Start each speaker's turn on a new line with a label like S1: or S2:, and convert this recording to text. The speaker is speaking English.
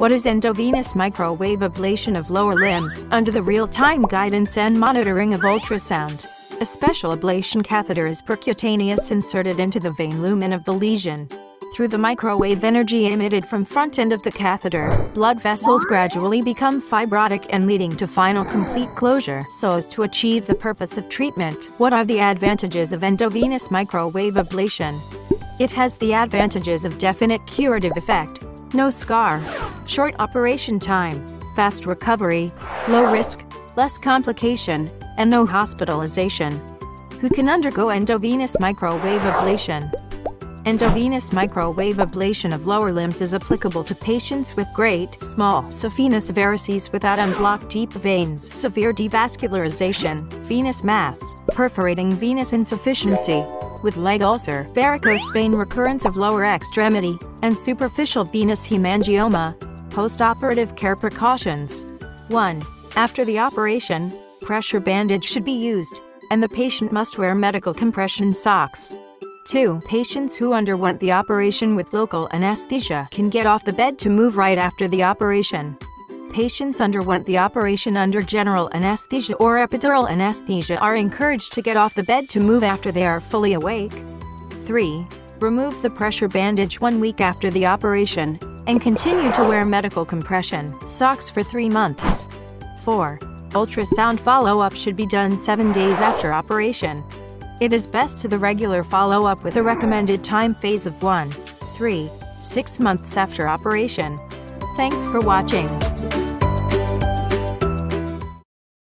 S1: What is endovenous microwave ablation of lower limbs under the real-time guidance and monitoring of ultrasound? A special ablation catheter is percutaneous inserted into the vein lumen of the lesion. Through the microwave energy emitted from front end of the catheter, blood vessels gradually become fibrotic and leading to final complete closure so as to achieve the purpose of treatment. What are the advantages of endovenous microwave ablation? It has the advantages of definite curative effect, no scar, short operation time, fast recovery, low risk, less complication, and no hospitalization. Who can undergo endovenous microwave ablation? Endovenous microwave ablation of lower limbs is applicable to patients with great, small, saphenous varices without unblocked deep veins, severe devascularization, venous mass, perforating venous insufficiency, with leg ulcer, varicose vein recurrence of lower extremity, and superficial venous hemangioma. Postoperative care precautions. 1. After the operation, pressure bandage should be used, and the patient must wear medical compression socks. 2. Patients who underwent the operation with local anesthesia can get off the bed to move right after the operation. Patients underwent the operation under general anesthesia or epidural anesthesia are encouraged to get off the bed to move after they are fully awake. 3. Remove the pressure bandage one week after the operation and continue to wear medical compression socks for three months. 4. Ultrasound follow-up should be done seven days after operation. It is best to the regular follow-up with a recommended time phase of 1, 3, 6 months after operation. Thanks for watching.